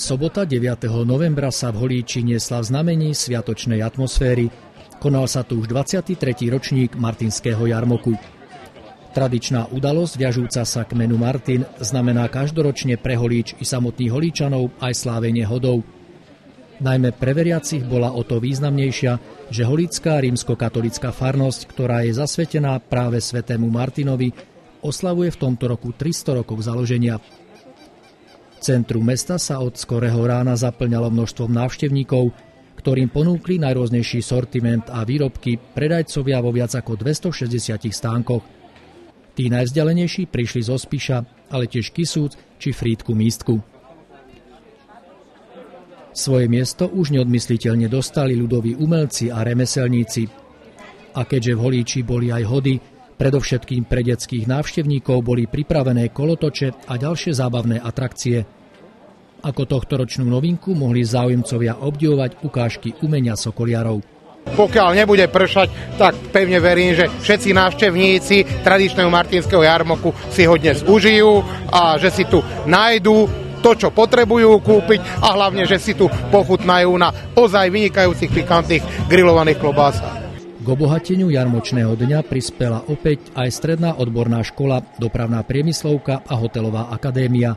Sobota 9. novembra sa v Holíči niesla v znamení sviatočnej atmosféry. Konal sa tu už 23. ročník Martinského jarmoku. Tradičná udalosť viažúca sa k menu Martin znamená každoročne pre Holíč i samotných Holíčanov aj slávenie hodov. Najmä pre veriacich bola o to významnejšia, že holícká rímskokatolická farnosť, ktorá je zasvetená práve svetému Martinovi, oslavuje v tomto roku 300 rokov založenia. Centrum mesta sa od skorého rána zaplňalo množstvom návštevníkov, ktorým ponúkli najrôznejší sortiment a výrobky predajcovia vo viac ako 260 stánkoch. Tí najvzdialenejší prišli zo Spiša, ale tiež Kisúc či Frýdku Místku. Svoje miesto už neodmysliteľne dostali ľudoví umelci a remeselníci. A keďže v Holíči boli aj hody, Predovšetkým pre detských návštevníkov boli pripravené kolotoče a ďalšie zábavné atrakcie. Ako tohtoročnú novinku mohli záujemcovia obdivovať ukážky umenia sokoliarov. Pokiaľ nebude pršať, tak pevne verím, že všetci návštevníci tradičného martinského jarmoku si ho dnes užijú a že si tu nájdú to, čo potrebujú kúpiť a hlavne, že si tu pochutnajú na ozaj vynikajúcich pikantných grillovaných klobásach. K obohateniu jarmočného dňa prispela opäť aj Stredná odborná škola, Dopravná priemyslovka a Hotelová akadémia.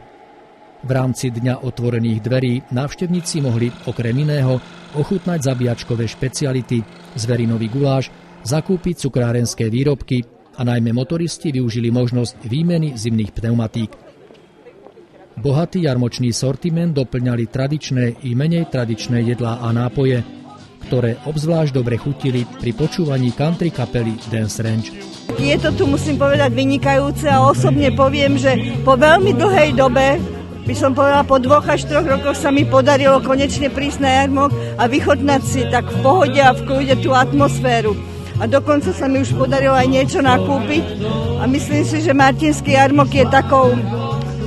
V rámci Dňa otvorených dverí návštevníci mohli okrem iného ochutnať zabíjačkové špeciality, zverinový guláš, zakúpiť cukrárenské výrobky a najmä motoristi využili možnosť výmeny zimných pneumatík. Bohatý jarmočný sortiment doplňali tradičné i menej tradičné jedlá a nápoje – ktoré obzvlášť dobre chutili pri počúvaní country kapely Dance Ranch. Je to tu, musím povedať, vynikajúce a osobne poviem, že po veľmi dlhej dobe by som povedala, po dvoch až troch rokoch sa mi podarilo konečne prísť na jarmok a vychodnať si tak v pohode a v kľude tú atmosféru. A dokonca sa mi už podarilo aj niečo nakúpiť a myslím si, že Martinský jarmok je takou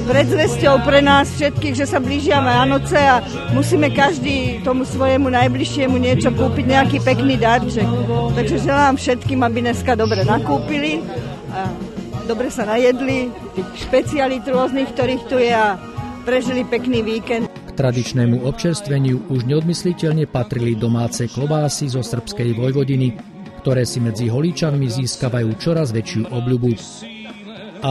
predzvesťou pre nás všetkých, že sa blížia Vianoce a musíme každý tomu svojemu najbližšiemu niečo kúpiť, nejaký pekný darček. Takže želám všetkým, aby dneska dobre nakúpili a dobre sa najedli, tých špecialit rôznych, ktorých tu je a prežili pekný víkend. Tradičnému občerstveniu už neodmysliteľne patrili domáce klobásy zo srbskej vojvodiny, ktoré si medzi holíčanmi získavajú čoraz väčšiu obľubu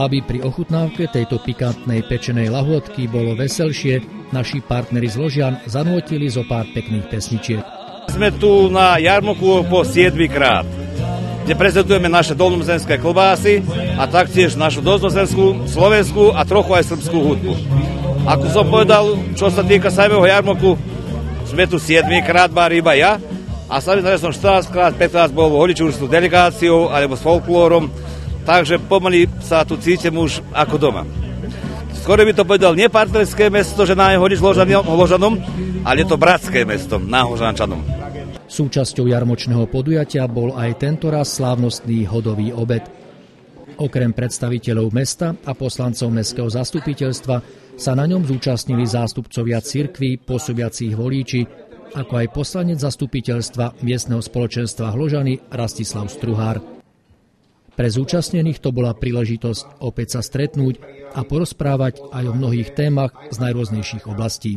aby pri ochutnávke tejto pikantnej pečenej lahôdky bolo veselšie, naši partneri z Ložian zanútili zo pár pekných pesničiek. Sme tu na jarmoku po 7 krát, kde prezentujeme naše dolnomzenské klobásy a taktiež našu dolnomzenskú, slovenskú a trochu aj srbskú hudbu. Ako som povedal, čo sa týka samého jarmoku, sme tu 7 krát, bar iba ja, a samozrejme som 14 krát, 15 bol v holičúrstvu delegáciou alebo s folklórom, takže pomaly sa tu cítim už ako doma. Skoro by to povedal nie partnerské mesto, že na Hodič Ložanom, ale je to bratské mesto na Hožančanom. Súčasťou jarmočného podujatia bol aj tento raz slávnostný hodový obed. Okrem predstaviteľov mesta a poslancov mestského zastupiteľstva sa na ňom zúčastnili zástupcovia cirkví pôsobiacich volíči, ako aj poslanec zastupiteľstva miestneho spoločenstva Hložany Rastislav Struhár. Pre zúčastnených to bola príležitosť opäť sa stretnúť a porozprávať aj o mnohých témach z najrôznejších oblastí.